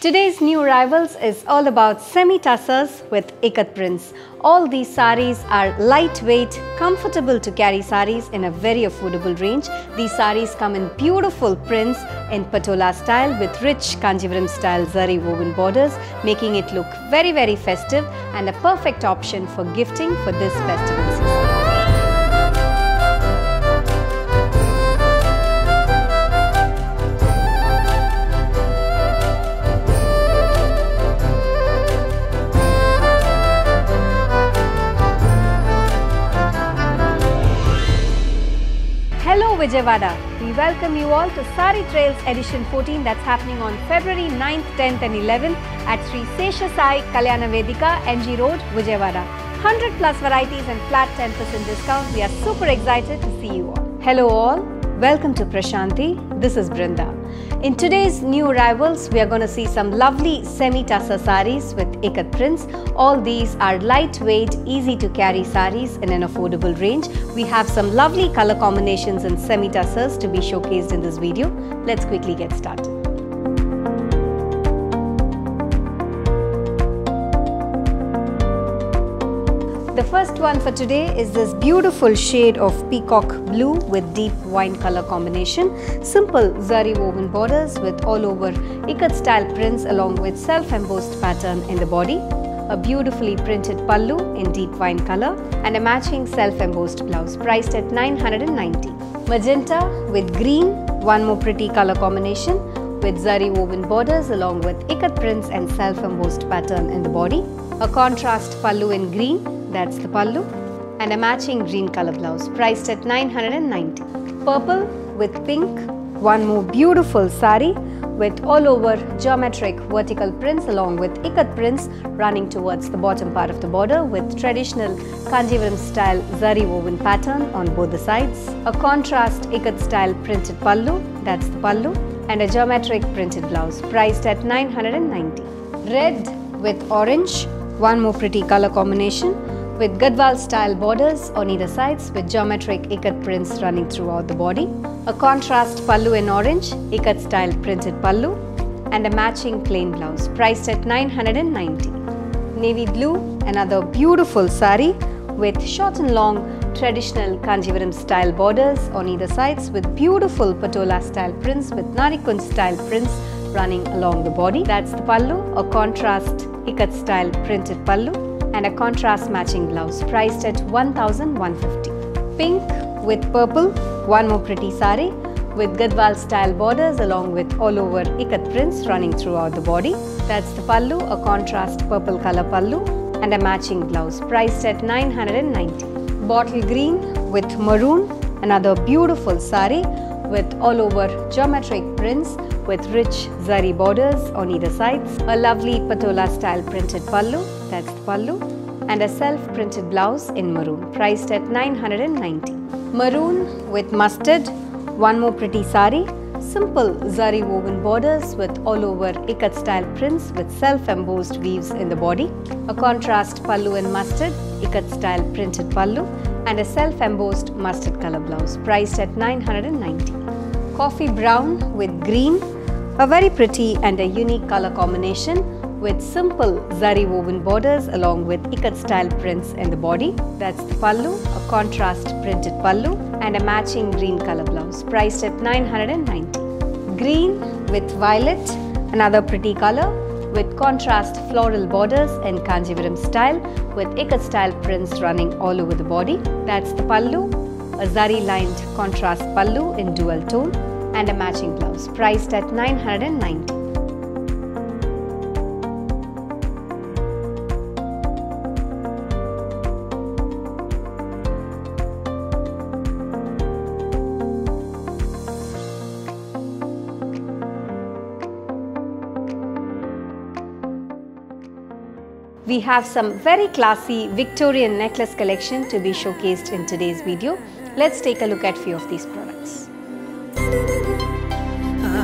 Today's new arrivals is all about semi-tussars with ikat prints. All these saris are lightweight, comfortable to carry saris in a very affordable range. These saris come in beautiful prints in patola style with rich Kanjivaram style zari woven borders, making it look very very festive and a perfect option for gifting for this festival season. Vijayawada. We welcome you all to Sari Trails Edition 14 that's happening on February 9th, 10th and 11th at Sri Sesha Sai Kalyana Vedika, MG Road, Vijayawada. 100 plus varieties and flat 10% discount. We are super excited to see you all. Hello all. Welcome to Prashanti. This is Brinda. In today's new arrivals, we are going to see some lovely semi-tussar saris with ikat prints. All these are lightweight, easy to carry saris in an affordable range. We have some lovely color combinations in semi-tussars to be showcased in this video. Let's quickly get started. The first one for today is this beautiful shade of peacock blue with deep wine color combination. Simple zari woven borders with all over ikat style prints along with self-embossed pattern in the body. A beautifully printed pallu in deep wine color and a matching self-embossed blouse priced at 990. Magenta with green, one more pretty color combination with zari woven borders along with ikat prints and self-embossed pattern in the body. A contrast pallu in green that's the pallu and a matching green color blouse priced at 990 purple with pink one more beautiful sari with all over geometric vertical prints along with ikat prints running towards the bottom part of the border with traditional kanjivaram style zari woven pattern on both the sides. A contrast ikat style printed pallu that's the pallu and a geometric printed blouse priced at 990 red with orange one more pretty color combination with Gadwal style borders on either sides with geometric ikat prints running throughout the body, a contrast pallu in orange, ikat style printed pallu and a matching plain blouse priced at 990. Navy blue, another beautiful sari with short and long traditional Kanjivaram style borders on either sides with beautiful patola style prints with Narikund style prints running along the body. That's the pallu, a contrast ikat style printed pallu and a contrast matching blouse priced at 1150. Pink with purple, one more pretty sari with Gadwal style borders along with all over ikat prints running throughout the body. That's the pallu, a contrast purple color pallu and a matching blouse priced at 990. Bottle green with maroon, another beautiful sari with all over geometric prints with rich zari borders on either sides, a lovely patola style printed pallu, that's pallu, and a self-printed blouse in maroon, priced at 990. Maroon with mustard, one more pretty sari, simple zari woven borders with all over ikat style prints with self-embossed weaves in the body, a contrast pallu in mustard, ikat style printed pallu, and a self-embossed mustard color blouse, priced at 990 coffee brown with green, a very pretty and a unique color combination with simple zari woven borders along with ikat style prints in the body. That's the pallu, a contrast printed pallu and a matching green color blouse priced at 990. Green with violet, another pretty color with contrast floral borders in Kanjivaram style with ikat style prints running all over the body. That's the pallu, a zari lined contrast pallu in dual tone and a matching blouse priced at 990. We have some very classy Victorian necklace collection to be showcased in today's video. Let's take a look at few of these products.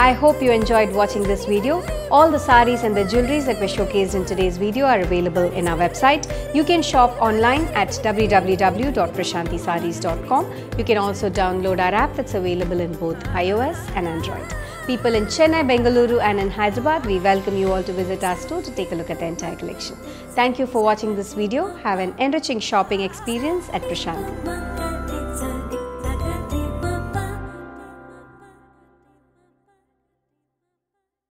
I hope you enjoyed watching this video. All the saris and the jewelries that were showcased in today's video are available in our website. You can shop online at www.prashantisarees.com. You can also download our app that's available in both iOS and Android. People in Chennai, Bengaluru and in Hyderabad, we welcome you all to visit our store to take a look at the entire collection. Thank you for watching this video. Have an enriching shopping experience at Prashanti.